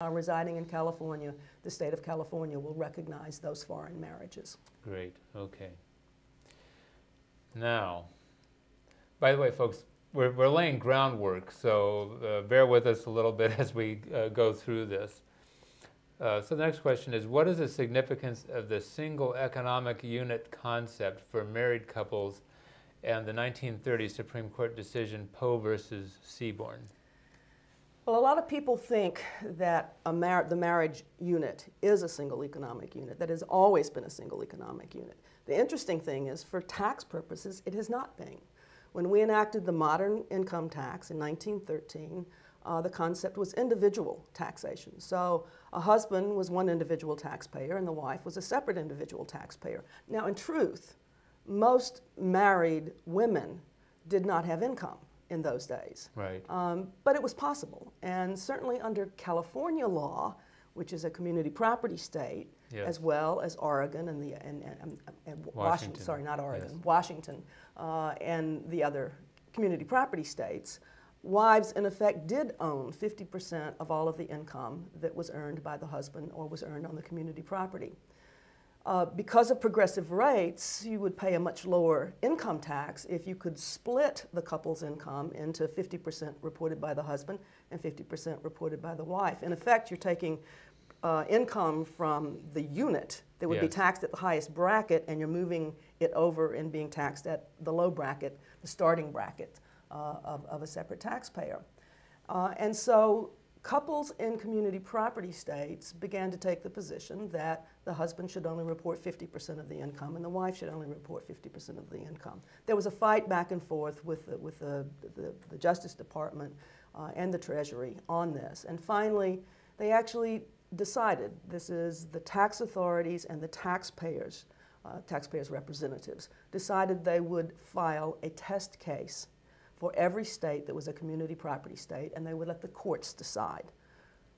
uh, residing in California, the state of California will recognize those foreign marriages. Great, okay. Now, by the way, folks, we're, we're laying groundwork, so uh, bear with us a little bit as we uh, go through this. Uh, so the next question is, what is the significance of the single economic unit concept for married couples and the 1930 Supreme Court decision Poe versus Seaborn? Well, a lot of people think that mar the marriage unit is a single economic unit, that has always been a single economic unit. The interesting thing is, for tax purposes, it has not been. When we enacted the modern income tax in 1913, uh, the concept was individual taxation. So a husband was one individual taxpayer and the wife was a separate individual taxpayer. Now, in truth, most married women did not have income in those days. Right. Um, but it was possible. And certainly under California law, which is a community property state, yes. as well as Oregon and the and, and, and Washington. Washington. Sorry, not Oregon. Yes. Washington uh, and the other community property states. Wives, in effect, did own 50% of all of the income that was earned by the husband or was earned on the community property. Uh, because of progressive rates, you would pay a much lower income tax if you could split the couple's income into 50% reported by the husband and 50% reported by the wife. In effect, you're taking uh, income from the unit that would be taxed at the highest bracket and you're moving it over and being taxed at the low bracket, the starting bracket uh, of, of, a separate taxpayer. Uh, and so couples in community property states began to take the position that the husband should only report 50% of the income and the wife should only report 50% of the income. There was a fight back and forth with the, with the, the, the Justice Department uh, and the Treasury on this. And finally, they actually decided this is the tax authorities and the taxpayers, uh, taxpayers' representatives, decided they would file a test case for every state that was a community property state, and they would let the courts decide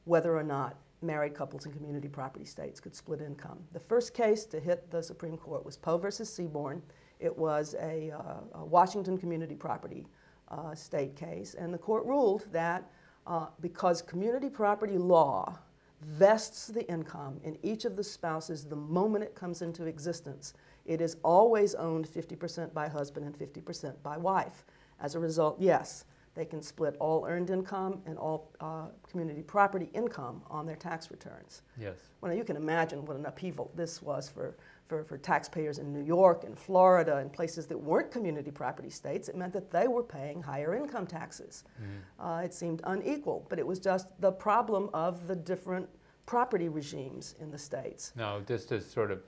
whether or not married couples in community property states could split income. The first case to hit the Supreme Court was Poe versus Seaborn. It was a, uh, a Washington community property uh, state case, and the court ruled that uh, because community property law vests the income in each of the spouses the moment it comes into existence, it is always owned 50% by husband and 50% by wife. As a result, yes, they can split all earned income and all uh, community property income on their tax returns. Yes. Well, you can imagine what an upheaval this was for, for, for taxpayers in New York and Florida and places that weren't community property states. It meant that they were paying higher income taxes. Mm. Uh, it seemed unequal, but it was just the problem of the different property regimes in the states. Now, just to sort of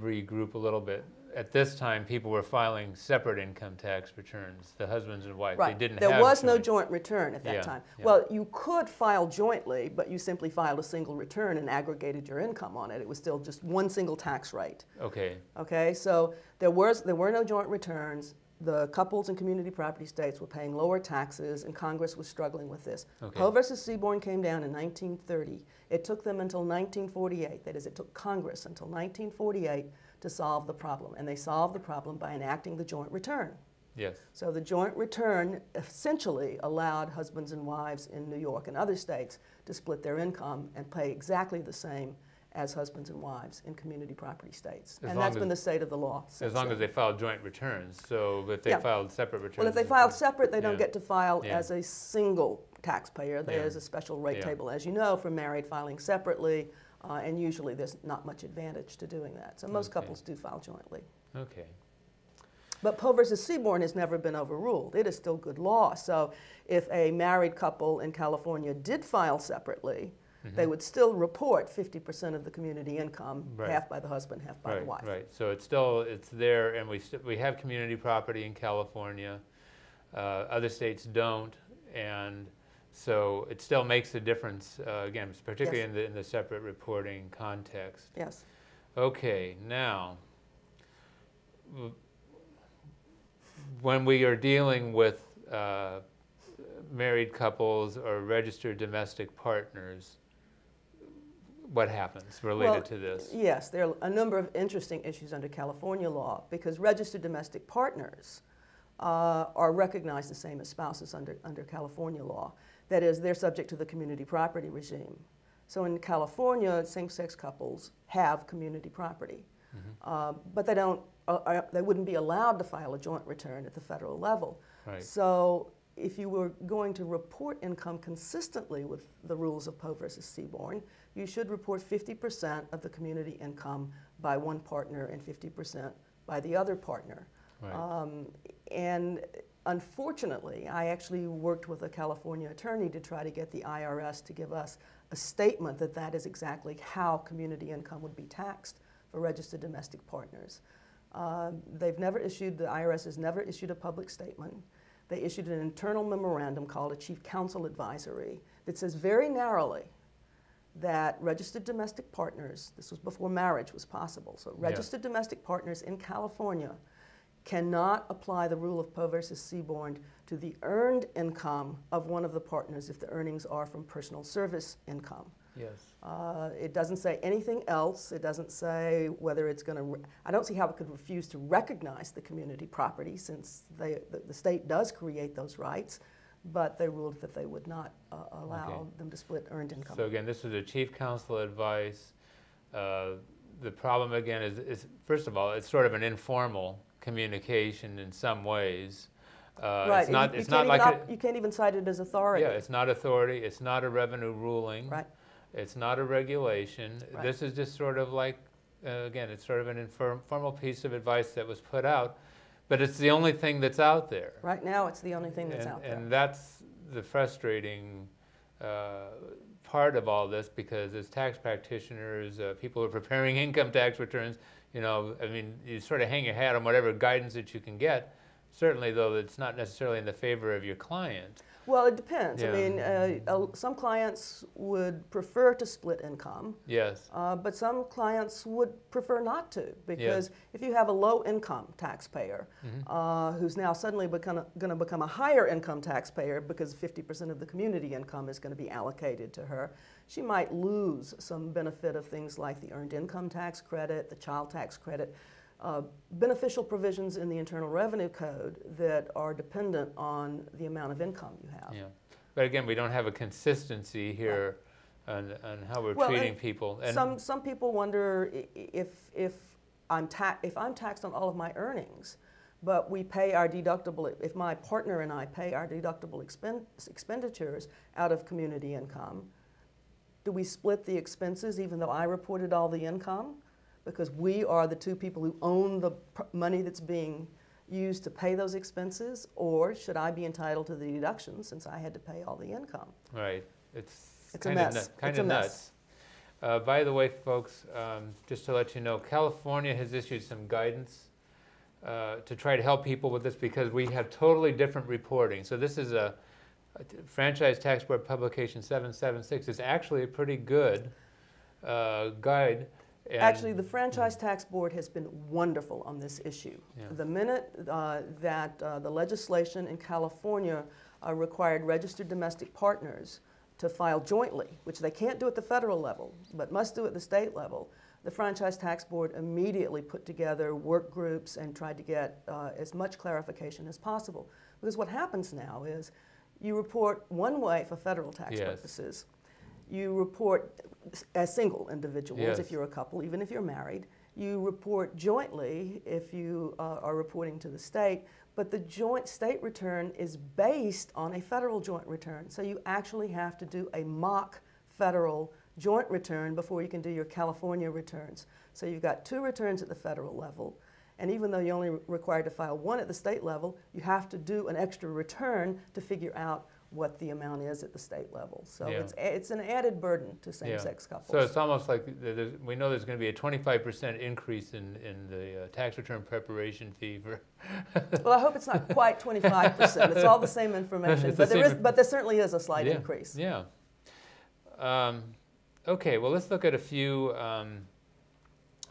regroup a little bit, at this time, people were filing separate income tax returns, the husbands and wives. Right. They didn't there was joint. no joint return at that yeah, time. Yeah. Well, you could file jointly, but you simply filed a single return and aggregated your income on it. It was still just one single tax rate. Okay. Okay, so there, was, there were no joint returns. The couples in community property states were paying lower taxes, and Congress was struggling with this. Okay. Poe versus Seaborn came down in 1930. It took them until 1948, that is, it took Congress until 1948 to solve the problem. And they solved the problem by enacting the joint return. Yes. So the joint return essentially allowed husbands and wives in New York and other states to split their income and pay exactly the same as husbands and wives in community property states. As and that's been the state of the law. As long as they filed joint returns. So if they yeah. filed separate returns. Well, if they filed separate, they don't get to file yeah. as a single taxpayer. There's a special rate table, as you know, for married filing separately uh, and usually there's not much advantage to doing that. So most okay. couples do file jointly. Okay. But Poe versus Seaborn has never been overruled. It is still good law. So if a married couple in California did file separately, mm-hmm. they would still report 50% of the community income, right. half by the husband, half by right, the wife. Right. So it's still it's there, and we st- we have community property in California. Uh, other states don't, and so it still makes a difference, uh, again, particularly yes. in, the, in the separate reporting context. Yes. Okay, now, when we are dealing with uh, married couples or registered domestic partners, what happens related well, to this? Yes, there are a number of interesting issues under California law because registered domestic partners uh, are recognized the same as spouses under, under California law. That is, they're subject to the community property regime. So in California, same-sex couples have community property, mm-hmm. uh, but they don't. Uh, uh, they wouldn't be allowed to file a joint return at the federal level. Right. So if you were going to report income consistently with the rules of Poe versus Seaborn, you should report 50% of the community income by one partner and 50% by the other partner. Right. Um, and unfortunately, I actually worked with a California attorney to try to get the IRS to give us a statement that that is exactly how community income would be taxed for registered domestic partners. Uh, they've never issued, the IRS has never issued a public statement. They issued an internal memorandum called a Chief Counsel Advisory that says very narrowly that registered domestic partners, this was before marriage was possible, so registered yeah. domestic partners in California cannot apply the rule of Poe versus Seaborn to the earned income of one of the partners if the earnings are from personal service income. Yes. Uh, it doesn't say anything else. It doesn't say whether it's going to. I don't see how it could refuse to recognize the community property since they, the, the, state does create those rights, but they ruled that they would not uh, allow okay. them to split earned income. So again, this is a chief counsel advice. Uh, the problem again is, is, first of all, it's sort of an informal communication in some ways. Uh, right. It's not, you, you it's not like a, you can't even cite it as authority. Yeah, it's not authority. It's not a revenue ruling. Right. It's not a regulation. Right. This is just sort of like, uh, again, it's sort of an informal piece of advice that was put out, but it's the only thing that's out there. Right now, it's the only thing that's and, out there. And that's the frustrating uh, part of all this because as tax practitioners, uh, people who are preparing income tax returns, you know, I mean, you sort of hang your hat on whatever guidance that you can get. Certainly, though, it's not necessarily in the favor of your client. Well, it depends. Yeah. I mean, uh, some clients would prefer to split income. Yes. Uh, but some clients would prefer not to because yes. if you have a low income taxpayer mm-hmm. Uh, who's now suddenly going to become a higher income taxpayer because 50% of the community income is going to be allocated to her, she might lose some benefit of things like the earned income tax credit, the child tax credit uh, beneficial provisions in the Internal Revenue Code that are dependent on the amount of income you have. Yeah. But again, we don't have a consistency here right. on, on how we're well, treating people. And some, some people wonder if, if, I'm ta- if I'm taxed on all of my earnings, but we pay our deductible, if my partner and I pay our deductible expend- expenditures out of community income, do we split the expenses even though I reported all the income? Because we are the two people who own the money that's being used to pay those expenses, or should I be entitled to the deduction since I had to pay all the income? Right. It's, it's kind of nuts. Kind of nuts. Uh, by the way, folks, um, just to let you know, California has issued some guidance uh, to try to help people with this because we have totally different reporting. So this is a, a Franchise Tax Board Publication 776. It's actually a pretty good uh, guide and Actually, the Franchise Tax Board has been wonderful on this issue. Yeah. The minute uh, that uh, the legislation in California uh, required registered domestic partners to file jointly, which they can't do at the federal level, but must do at the state level, the Franchise Tax Board immediately put together work groups and tried to get uh, as much clarification as possible. Because what happens now is you report one way for federal tax yes. purposes you report as single individuals yes. if you're a couple, even if you're married. You report jointly if you uh, are reporting to the state, but the joint state return is based on a federal joint return. So you actually have to do a mock federal joint return before you can do your California returns. So you've got two returns at the federal level. And even though you're only required to file one at the state level, you have to do an extra return to figure out what the amount is at the state level. So yeah. it's, it's an added burden to same-sex yeah. couples. So it's almost like we know there's going to be a 25% increase in, in the uh, tax return preparation fee for. well, I hope it's not quite 25%. It's all the same information, but, there is, but there certainly is a slight yeah. increase. Yeah. Um, okay, well, let's look at a few um,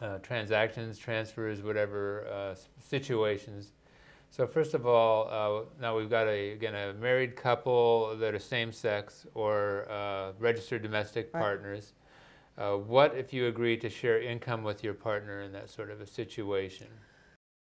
uh, transactions, transfers, whatever uh, situations so first of all, uh, now we've got a again a married couple that are same sex or uh, registered domestic right. partners. Uh, what if you agree to share income with your partner in that sort of a situation?